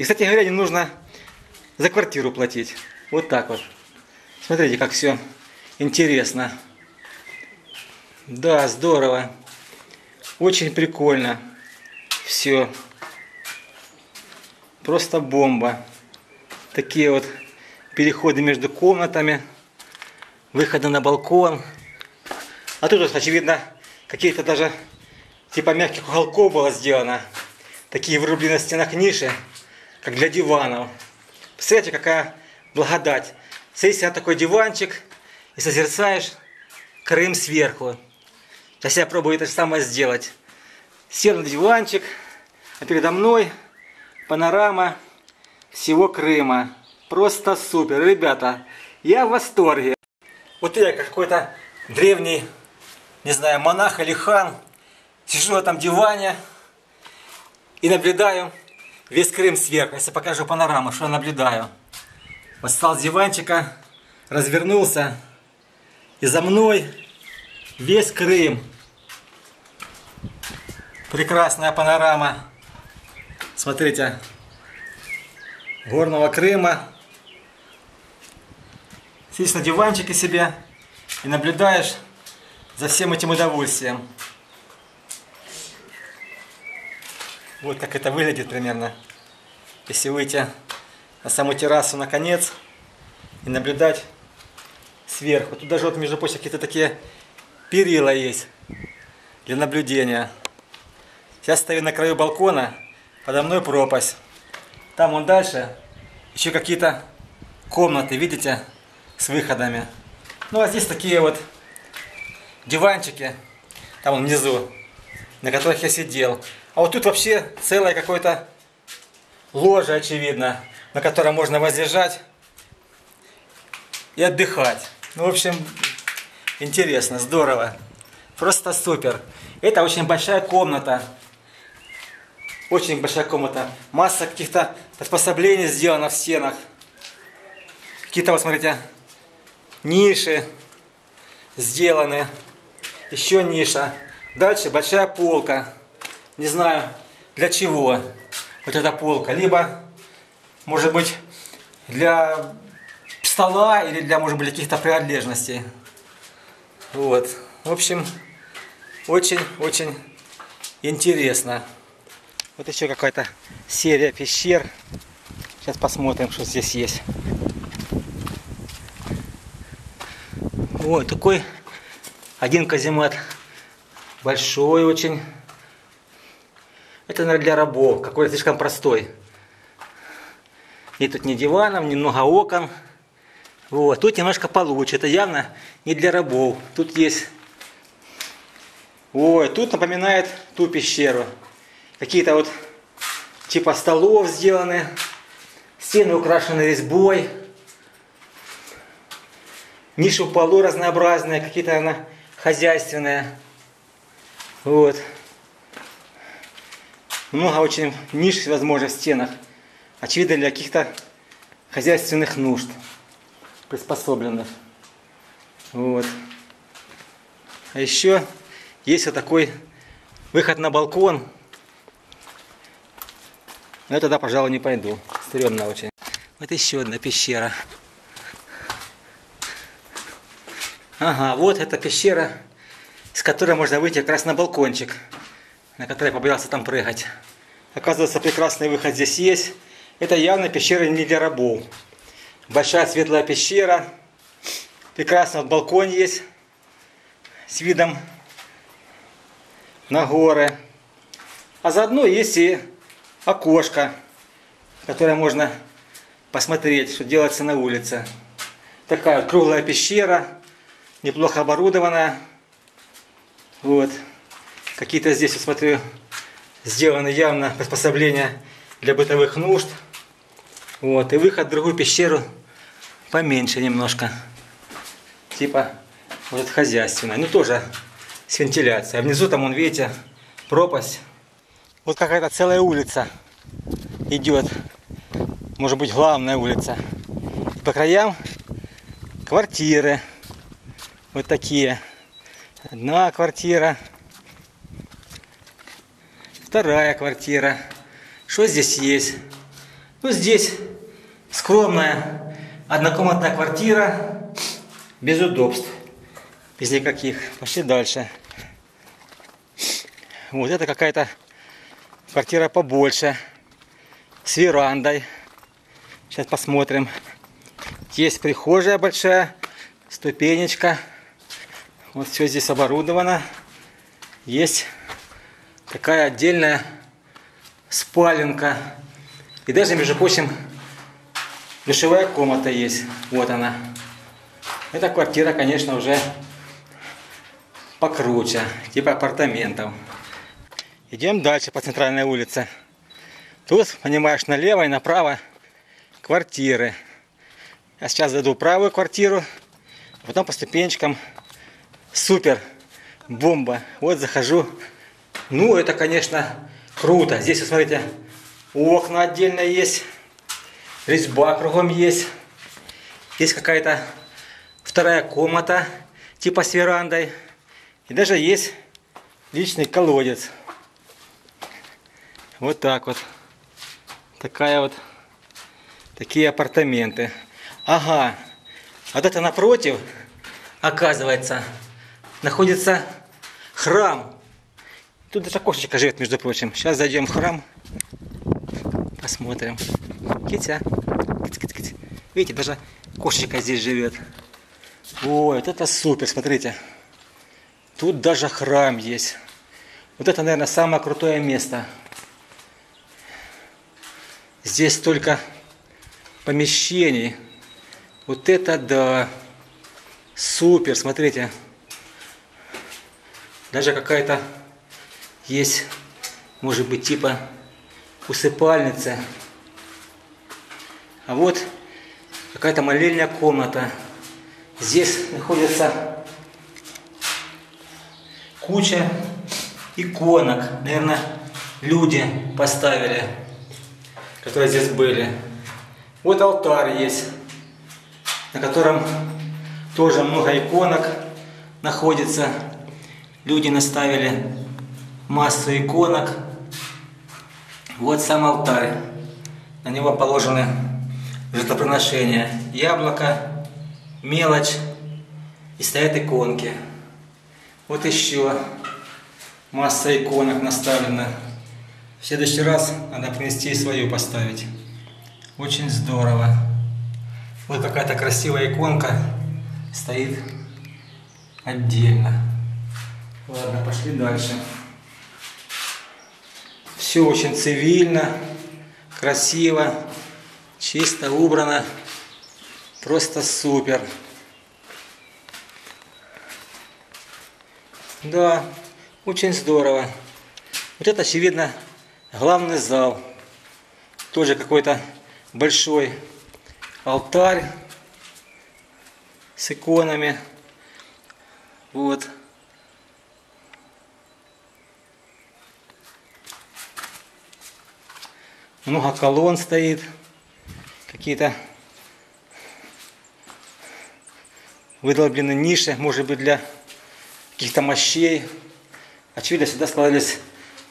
И, кстати говоря, не нужно за квартиру платить. Вот так вот. Смотрите, как все интересно. Да, здорово. Очень прикольно. Все. Просто бомба. Такие вот переходы между комнатами. Выходы на балкон. А тут, очевидно, какие-то даже типа мягких уголков было сделано. Такие вырублены на стенах ниши, как для диванов. Представляете, какая благодать. Садишься на такой диванчик и созерцаешь Крым сверху. Сейчас я пробую это же самое сделать. Сел на диванчик, а передо мной панорама всего Крыма. Просто супер. Ребята, я в восторге. Вот я какой-то древний, не знаю, монах или хан. Сижу на этом диване и наблюдаю весь Крым сверху. Если покажу панораму, что я наблюдаю. Вот встал с диванчика, развернулся. И за мной весь Крым. Прекрасная панорама. Смотрите. Горного Крыма. Сидишь на диванчике себе и наблюдаешь за всем этим удовольствием. Вот как это выглядит примерно. Если выйти на саму террасу наконец и наблюдать сверху. Тут даже вот, между прочим, какие-то такие перила есть для наблюдения. Сейчас стою на краю балкона, подо мной пропасть. Там вон дальше еще какие-то комнаты, видите, с выходами. Ну а здесь такие вот диванчики, там внизу, на которых я сидел. А вот тут вообще целое какое-то ложе, очевидно, на котором можно возлежать и отдыхать. Ну, в общем, интересно, здорово. Просто супер. Это очень большая комната. Очень большая комната. Масса каких-то приспособлений сделана в стенах. Какие-то, вот смотрите, ниши сделаны. Еще ниша. Дальше большая полка. Не знаю, для чего вот эта полка. Либо, может быть, для стола или для, может быть, каких-то принадлежностей. Вот. В общем, очень-очень интересно. Вот еще какая-то серия пещер. Сейчас посмотрим, что здесь есть. Вот такой один каземат. Большой очень. Это, наверное, для рабов. Какой-то слишком простой. И тут ни диванов, ни много окон. Вот. Тут немножко получше. Это явно не для рабов. Тут есть... Ой, тут напоминает ту пещеру. Какие-то вот типа столов сделаны. Стены украшены резьбой. Ниши в полу разнообразные, какие-то она хозяйственные. Вот. Много очень ниш возможно в стенах. Очевидно для каких-то хозяйственных нужд приспособленных. Вот. А еще есть вот такой выход на балкон. Но я туда, пожалуй, не пойду. Стремно очень. Вот еще одна пещера. Ага, вот эта пещера, с которой можно выйти как раз на балкончик, на который я побоялся там прыгать. Оказывается, прекрасный выход здесь есть. Это явно пещера не для рабов. Большая светлая пещера. Прекрасно, вот балкон есть с видом на горы. А заодно есть и окошко, которое можно посмотреть, что делается на улице. Такая круглая пещера, неплохо оборудованная. Вот. Какие-то здесь, я смотрю, сделаны явно приспособления для бытовых нужд. Вот. И выход в другую пещеру поменьше немножко. Типа, вот хозяйственная. Ну, тоже с вентиляцией. А внизу там, вон, видите, пропасть. Вот какая-то целая улица идет. Может быть, главная улица. По краям квартиры. Вот такие. Одна квартира. Вторая квартира. Что здесь есть? Ну, здесь скромная однокомнатная квартира, без удобств, без никаких. Пошли дальше. Вот это какая-то квартира побольше, с верандой. Сейчас посмотрим. Есть прихожая большая, ступенечка. Вот все здесь оборудовано. Есть такая отдельная спаленка. И даже, между прочим, душевая комната есть. Вот она. Эта квартира, конечно, уже покруче, типа апартаментов. Идем дальше по центральной улице. Тут, понимаешь, налево и направо квартиры. Я сейчас зайду правую квартиру, а потом по ступенечкам. Супер, бомба. Вот захожу. Ну, это, конечно, круто. Здесь, смотрите, окна отдельно есть. Резьба кругом есть. Есть какая-то вторая комната, типа с верандой. И даже есть личный колодец. Вот так вот. Такая вот. Такие апартаменты. Ага. Вот это напротив, оказывается, находится храм. Тут даже кошечка живет, между прочим. Сейчас зайдем в храм. Посмотрим. Китя. Видите, даже кошечка здесь живет. Ой, вот это супер, смотрите. Тут даже храм есть. Вот это, наверное, самое крутое место. Здесь столько помещений. Вот это да. Супер, смотрите. Даже какая-то есть, может быть, типа усыпальница. А вот какая-то молельная комната. Здесь находится куча иконок. Наверное, люди поставили, которые здесь были. Вот алтарь есть на котором тоже много иконок находится. Люди наставили массу иконок. Вот сам алтарь. На него положены жертвоприношения. Яблоко, мелочь и стоят иконки. Вот еще масса иконок наставлена. В следующий раз надо принести свою поставить. Очень здорово. Вот какая-то красивая иконка стоит отдельно. Ладно, пошли дальше. Все очень цивильно, красиво, чисто убрано. Просто супер. Да, очень здорово. Вот это, очевидно, главный зал. Тоже какой-то большой алтарь с иконами. Вот. Много колонн стоит. Какие-то выдолблены ниши, может быть, для каких-то мощей. Очевидно, сюда складывались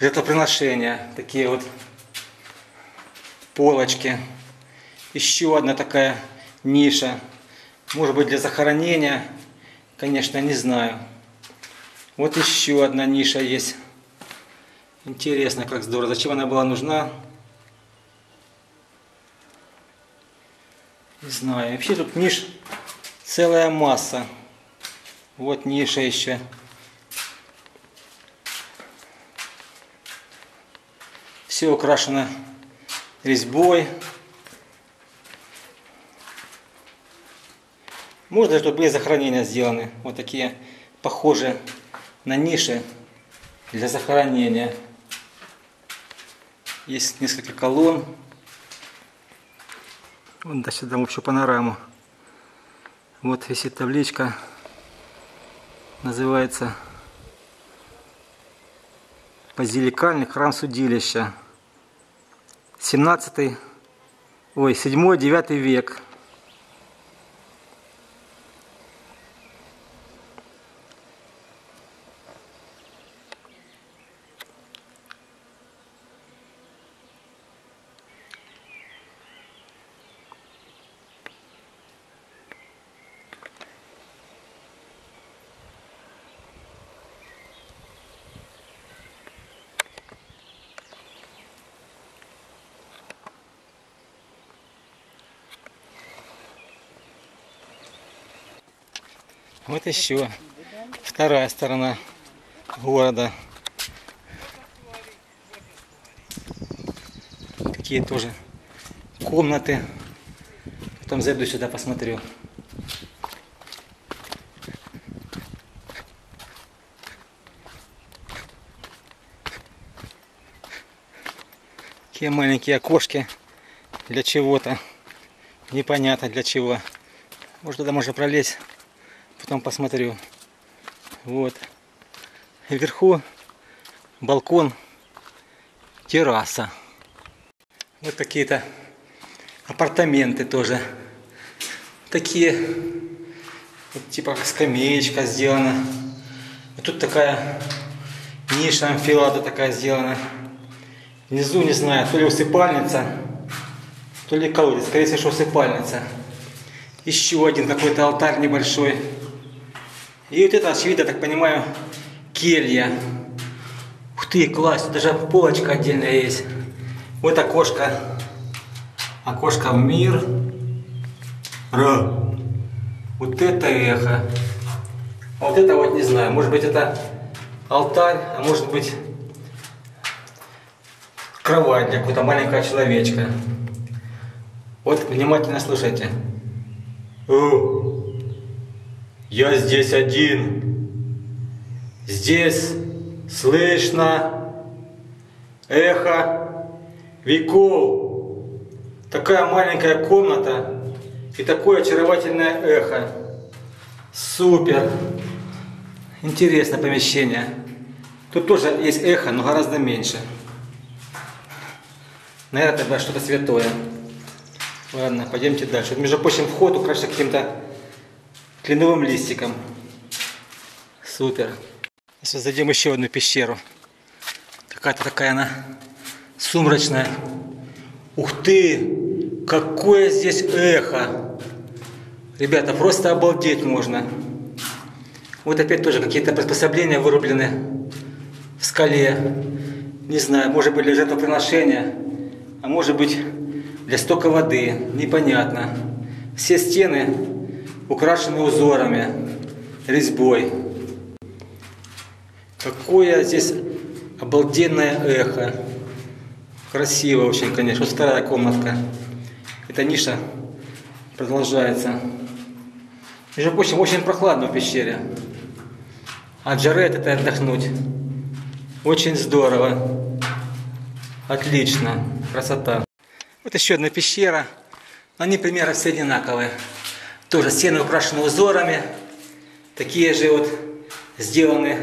жертвоприношения. Такие вот полочки еще одна такая ниша. Может быть для захоронения, конечно, не знаю. Вот еще одна ниша есть. Интересно, как здорово. Зачем она была нужна? Не знаю. Вообще тут ниш целая масса. Вот ниша еще. Все украшено резьбой. Можно, чтобы были захоронения сделаны. Вот такие похожие на ниши для захоронения. Есть несколько колонн. Вон до сюда общую панораму. Вот висит табличка. Называется Базиликальный храм судилища. 17 ой, 7-9 век. Вот еще вторая сторона города. Такие тоже комнаты. Потом зайду сюда, посмотрю. Такие маленькие окошки для чего-то. Непонятно для чего. Может туда можно пролезть. Потом посмотрю. Вот. Вверху балкон, терраса. Вот какие-то апартаменты тоже. Такие, вот, типа скамеечка сделана. И тут такая ниша амфилада такая сделана. Внизу, не знаю, то ли усыпальница, то ли колодец. Скорее всего, усыпальница. Еще один какой-то алтарь небольшой. И вот это, очевидно, так понимаю, келья. Ух ты, класс, даже полочка отдельная есть. Вот окошко. Окошко в мир. Р. Вот это эхо. А вот это вот не знаю. Может быть это алтарь, а может быть кровать для какого-то маленького человечка. Вот внимательно слушайте. О, я здесь один. Здесь слышно эхо веков. Такая маленькая комната и такое очаровательное эхо. Супер. Интересное помещение. Тут тоже есть эхо, но гораздо меньше. Наверное, это что-то святое. Ладно, пойдемте дальше. Между прочим, вход украшен каким-то кленовым листиком. Супер. Сейчас зайдем еще одну пещеру. Какая-то такая она сумрачная. Ух ты! Какое здесь эхо! Ребята, просто обалдеть можно. Вот опять тоже какие-то приспособления вырублены в скале. Не знаю, может быть для жертвоприношения, а может быть для стока воды, непонятно. Все стены украшены узорами, резьбой. Какое здесь обалденное эхо. Красиво очень, конечно. Вот вторая комнатка. Эта ниша продолжается. Между прочим, очень прохладно в пещере. От жары от этой отдохнуть. Очень здорово. Отлично. Красота. Вот еще одна пещера. Они примерно все одинаковые. Тоже стены украшены узорами. Такие же вот сделаны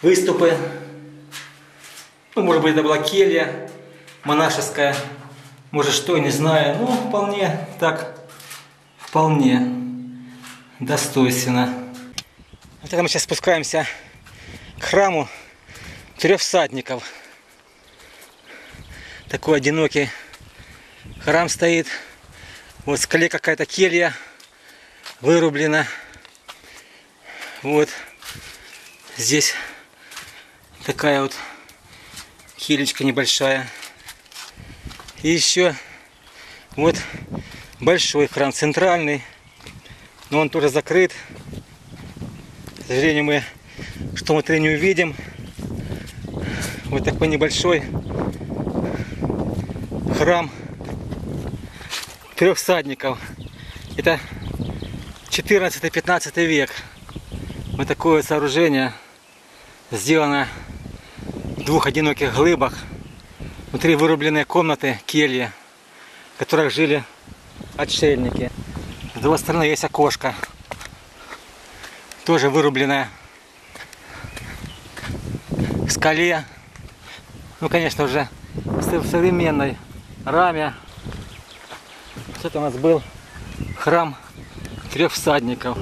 выступы. Ну, может быть, это была келья монашеская. Может, что, не знаю. Ну, вполне так, вполне достойственно. Вот это мы сейчас спускаемся к храму трех всадников такой одинокий храм стоит. Вот в скале какая-то келья вырублена. Вот здесь такая вот килечка небольшая. И еще вот большой храм центральный, но он тоже закрыт. К сожалению, мы что внутри не увидим. Вот такой небольшой храм трех всадников. Это 14-15 век. Вот такое сооружение сделано в двух одиноких глыбах. Внутри вырубленные комнаты, кельи, в которых жили отшельники. С другой стороны есть окошко. Тоже вырубленное в скале. Ну, конечно, уже в современной раме. Вот это у нас был храм трех всадников.